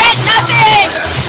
I regret nothing!